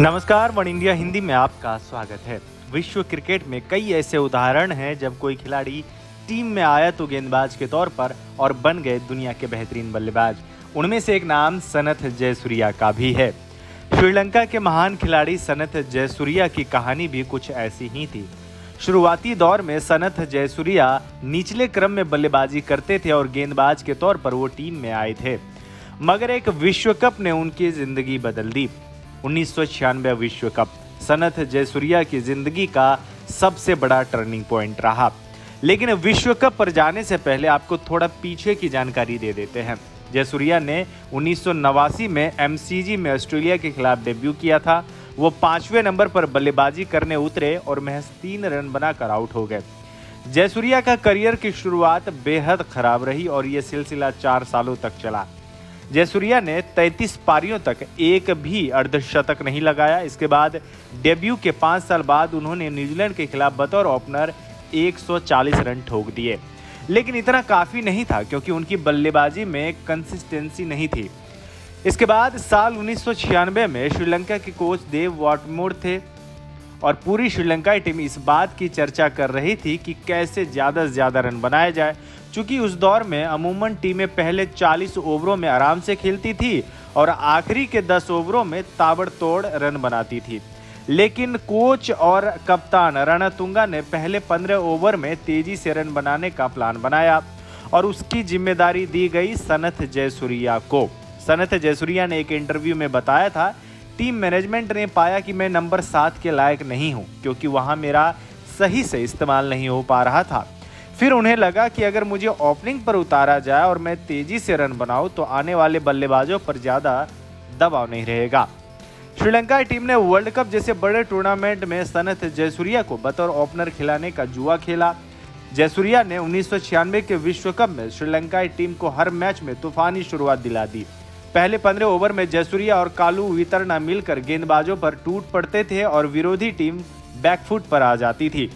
नमस्कार, one India Hindi में आपका स्वागत है। विश्व क्रिकेट में कई ऐसे उदाहरण हैं, जब कोई खिलाड़ी टीम में आया तो गेंदबाज के तौर पर और बन गए दुनिया के बेहतरीन बल्लेबाज। उनमें से एक नाम सनत जयसूर्या का भी है। श्रीलंका के महान खिलाड़ी सनत जयसूर्या की कहानी भी कुछ ऐसी ही थी। शुरुआती दौर में सनत जयसूर्या निचले क्रम में बल्लेबाजी करते थे और गेंदबाज के तौर पर वो टीम में आए थे। मगर एक विश्व कप ने उनकी ज़िंदगी बदल दी। उन्नीस विश्व कप सनत जयसूर्या की ज़िंदगी का सबसे बड़ा टर्निंग पॉइंट रहा। लेकिन विश्व कप पर जाने से पहले आपको थोड़ा पीछे की जानकारी दे देते हैं। जयसूर्या ने उन्नीस में एमसीजी में ऑस्ट्रेलिया के खिलाफ डेब्यू किया था। वो पाँचवें नंबर पर बल्लेबाजी करने उतरे और महज तीन रन बनाकर आउट हो गए। जयसूर्या का करियर की शुरुआत बेहद खराब रही और ये सिलसिला चार सालों तक चला। जयसूर्या ने 33 पारियों तक एक भी अर्धशतक नहीं लगाया। इसके बाद डेब्यू के पाँच साल बाद उन्होंने न्यूजीलैंड के खिलाफ बतौर ओपनर 140 रन ठोक दिए। लेकिन इतना काफ़ी नहीं था क्योंकि उनकी बल्लेबाजी में कंसिस्टेंसी नहीं थी। इसके बाद साल उन्नीस सौ छियानबे में श्रीलंका के कोच देव वाटमोर थे। और पूरी श्रीलंकाई टीम इस बात की चर्चा कर रही थी कि कैसे ज़्यादा से ज़्यादा रन बनाए जाए। चूँकि उस दौर में अमूमन टीमें पहले 40 ओवरों में आराम से खेलती थी और आखिरी के 10 ओवरों में ताबड़तोड़ रन बनाती थी। लेकिन कोच और कप्तान रणतुंगा ने पहले 15 ओवर में तेज़ी से रन बनाने का प्लान बनाया और उसकी ज़िम्मेदारी दी गई सनत जयसूरिया को। सनत जयसूरिया ने एक इंटरव्यू में बताया था टीम मैनेजमेंट ने पाया कि मैं नंबर सात के लायक नहीं हूँ, क्योंकि वहाँ मेरा सही से इस्तेमाल नहीं हो पा रहा था। फिर उन्हें लगा कि अगर मुझे ओपनिंग पर उतारा जाए और मैं तेज़ी से रन बनाऊँ तो आने वाले बल्लेबाजों पर ज़्यादा दबाव नहीं रहेगा। श्रीलंका टीम ने वर्ल्ड कप जैसे बड़े टूर्नामेंट में सनत जयसूर्या को बतौर ओपनर खिलाने का जुआ खेला। जयसूर्या ने उन्नीस सौ छियानवे के विश्व कप में श्रीलंकाई टीम को हर मैच में तूफानी शुरुआत दिला दी। पहले पंद्रह ओवर में जयसूर्या और कालू वितरना मिलकर गेंदबाजों पर टूट पड़ते थे और विरोधी टीम बैकफुट पर आ जाती थी।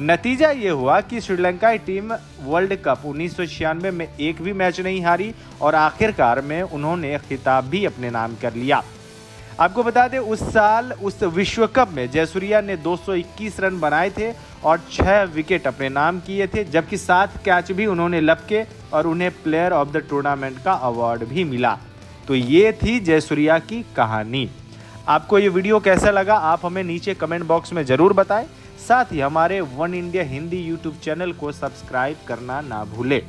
नतीजा ये हुआ कि श्रीलंकाई टीम वर्ल्ड कप उन्नीस सौ छियानवे में एक भी मैच नहीं हारी और आखिरकार में उन्होंने खिताब भी अपने नाम कर लिया। आपको बता दें, उस साल उस विश्व कप में जयसूर्या ने 221 रन बनाए थे और छह विकेट अपने नाम किए थे, जबकि सात कैच भी उन्होंने लपके और उन्हें प्लेयर ऑफ़ द टूर्नामेंट का अवार्ड भी मिला। तो ये थी जयसूर्या की कहानी। आपको ये वीडियो कैसा लगा, आप हमें नीचे कमेंट बॉक्स में ज़रूर बताएँ। साथ ही हमारे one India Hindi YouTube channel को सब्सक्राइब करना ना भूलें।